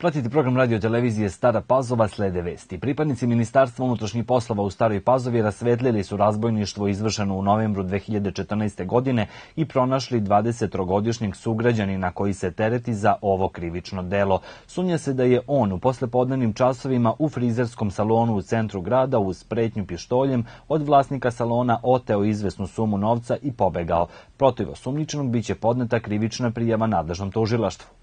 Pratite program radio televizije Stara Pazova slede vesti. Pripadnici Ministarstva unutrašnjih poslova u Staroj Pazovi rasvetlili su razbojništvo izvršeno u novembru 2014. godine i pronašli 20-godišnjeg sugrađanina koji se tereti za ovo krivično delo. Sumnja se da je on u poslepodnevnim časovima u frizerskom salonu u centru grada uz pretnju pištoljem od vlasnika salona oteo izvesnu sumu novca i pobegao. Protiv osumnjičenog biće podneta krivična prijava nadležnom tužilaštvu.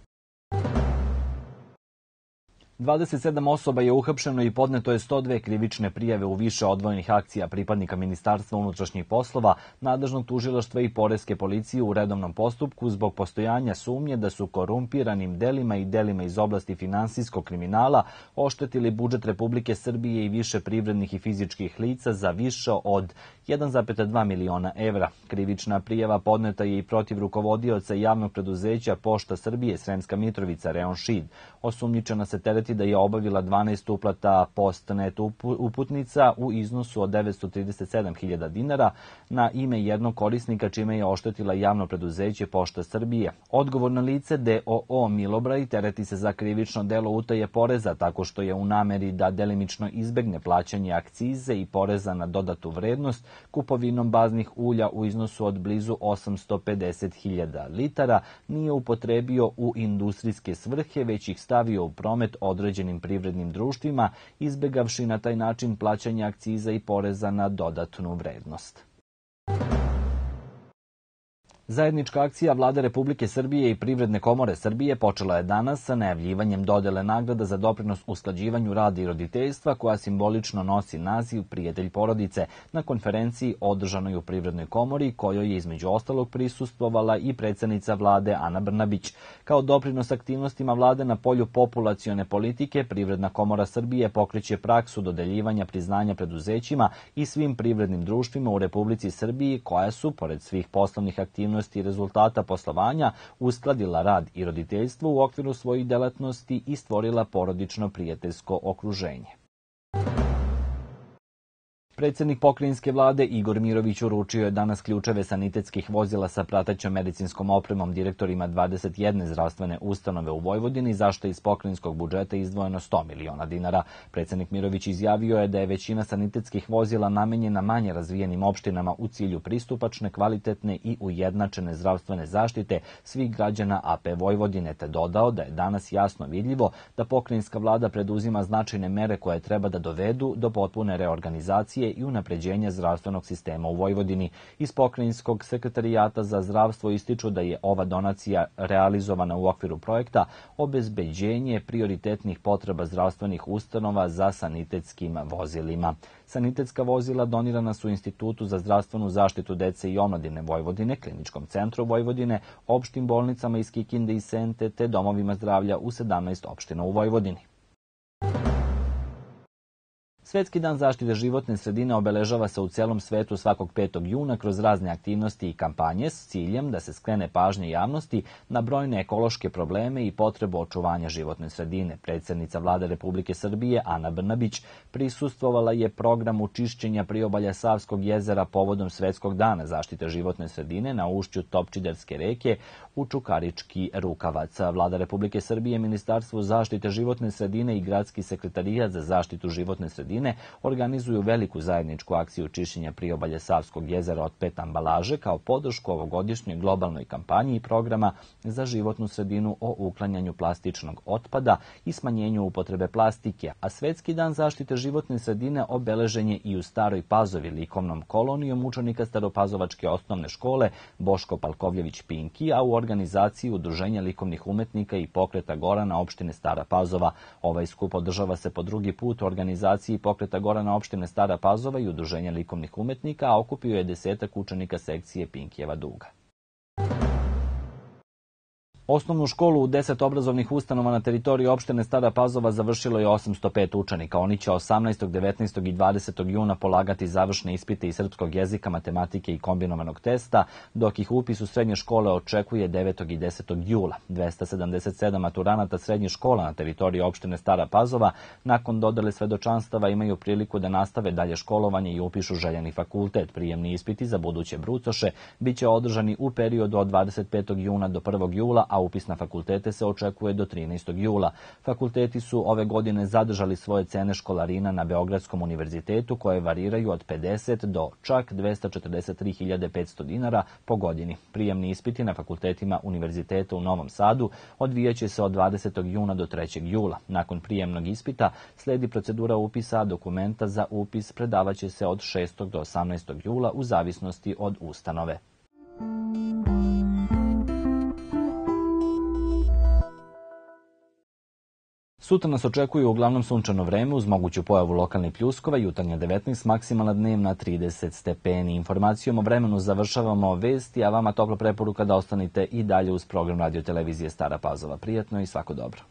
27 osoba je uhapšeno i podneto je 102 krivične prijave u više odvojenih akcija pripadnika Ministarstva unutrašnjih poslova, nadležnog tužilaštva i poreske policije u redovnom postupku zbog postojanja sumnje da su korumpiranim delima i delima iz oblasti finansijskog kriminala oštetili budžet Republike Srbije i više privrednih i fizičkih lica za više od 1,2 miliona evra. Krivična prijava podneta je i protiv rukovodioca javnog preduzeća Pošta Srbije Sremska Mitrovica Reon Šid. Osumnjičena se tereti da je obavila 12 uplata postnet uputnica u iznosu od 937.000 dinara na ime jednog korisnika čime je oštetila javno preduzeće Pošta Srbije. Odgovorno lice DOO Milobraj tereti se za krivično delo utaje poreza tako što je u nameri da delimično izbegne plaćanje akcize i poreza na dodatu vrednost kupovinom baznih ulja u iznosu od blizu 850.000 litara nije upotrebio u industrijske svrhe, već ih stavio u promet određenim privrednim društvima, izbegavši na taj način plaćanje akciza i poreza na dodatnu vrednost. Zajednička akcija Vlade Republike Srbije i Privredne komore Srbije počela je danas sa najavljivanjem dodele nagrada za doprinos usklađivanju rada i roditeljstva koja simbolično nosi naziv Prijatelj porodice na konferenciji održanoj u Privrednoj komori kojoj je između ostalog prisustvovala i predsednica vlade Ana Brnabić. Kao doprinos aktivnostima vlade na polju populacione politike, Privredna komora Srbije pokreće praksu dodeljivanja priznanja preduzećima i svim privrednim društvima u Republici Srbiji koja su, pored svih poslovnih aktivnosti, aktivnosti i rezultata poslovanja uskladila rad i roditeljstvo u okviru svojih delatnosti i stvorila porodično prijateljsko okruženje. Predsednik pokrajinske vlade Igor Mirović uručio je danas ključeve sanitetskih vozila sa pratećom medicinskom opremom direktorima 21 zdravstvene ustanove u Vojvodini, zašto je iz pokrajinskog budžeta izdvojeno 100 miliona dinara. Predsednik Mirović izjavio je da je većina sanitetskih vozila namenjena manje razvijenim opštinama u cilju pristupačne, kvalitetne i ujednačene zdravstvene zaštite svih građana AP Vojvodine, te dodao da je danas jasno vidljivo da pokrajinska vlada preduzima značajne mere koje treba da dovedu do potpune reorganizacije i unapređenja zdravstvenog sistema u Vojvodini. Iz pokrajinskog sekretarijata za zdravstvo ističu da je ova donacija realizovana u okviru projekta obezbeđenje prioritetnih potreba zdravstvenih ustanova za sanitetskim vozilima. Sanitetska vozila donirana su Institutu za zdravstvenu zaštitu dece i omladine Vojvodine, Kliničkom centru Vojvodine, opštim bolnicama iz Kikinde i Sente te domovima zdravlja u 17 opština u Vojvodini. Svetski dan zaštite životne sredine obeležava se u celom svetu svakog 5. juna kroz razne aktivnosti i kampanje s ciljem da se skrene pažnje javnosti na brojne ekološke probleme i potrebu očuvanja životne sredine. Predsednica vlade Republike Srbije Ana Brnabić prisustvovala je programu čišćenja priobalja Savskog jezera povodom Svetskog dana zaštite životne sredine na ušću Topčiderske reke u Čukarički Rukavac. Vlada Republike Srbije, Ministarstvo zaštite životne sredine i Gradski sekretarijat za zaštitu životne sredine sredine organizuju veliku zajedničku akciju čišćenja priobalja Savskog jezera od pet ambalaže kao podršku ovogodišnjoj globalnoj kampanji i programa za životnu sredinu o uklanjanju plastičnog otpada i smanjenju upotrebe plastike, a Svetski dan zaštite životne sredine obeležen je i u Staroj Pazovi likovnom kolonijom učenika Staropazovačke osnovne škole Boško Palkovljević Pinki, a u organizaciji Udruženja likovnih umetnika i pokreta Gorana opštine Stara Pazova. Ovaj skup održava se po drugi put u organizaciji pokreta Gorana opštine Stara Pazova i Udruženja likovnih umetnika, a okupio je desetak učenika sekcije Pinkijeva duga. Osnovnu školu u 10 obrazovnih ustanova na teritoriji opštine Stara Pazova završilo je 805 učenika. Oni će 18., 19. i 20. juna polagati završne ispite iz srpskog jezika, matematike i kombinovanog testa, dok ih upis u srednje škole očekuje 9. i 10. jula. 277 maturanata srednjih škola na teritoriji opštine Stara Pazova nakon dodale svedočanstava imaju priliku da nastave dalje školovanje i upišu željeni fakultet. Prijemni ispiti za buduće brucoše biće održani u periodu od 25. juna do 1. jula, a a upis na fakultete se očekuje do 13. jula. Fakulteti su ove godine zadržali svoje cene školarina na Beogradskom univerzitetu koje variraju od 50 do čak 243.500 dinara po godini. Prijemni ispiti na fakultetima univerziteta u Novom Sadu odvijaće se od 20. juna do 3. jula. Nakon prijemnog ispita sledi procedura upisa dokumenta za upis predavaće se od 6. do 18. jula u zavisnosti od ustanove. Sutra nas očekuju uglavnom sunčano vreme uz moguću pojavu lokalnih pljuskova, jutarnja 19, maksimalna dnevna 30 stepeni. Informacijom o vremenu završavamo vesti, a vama topla preporuka da ostanite i dalje uz program radio televizije Stara Pazova. Prijatno i svako dobro.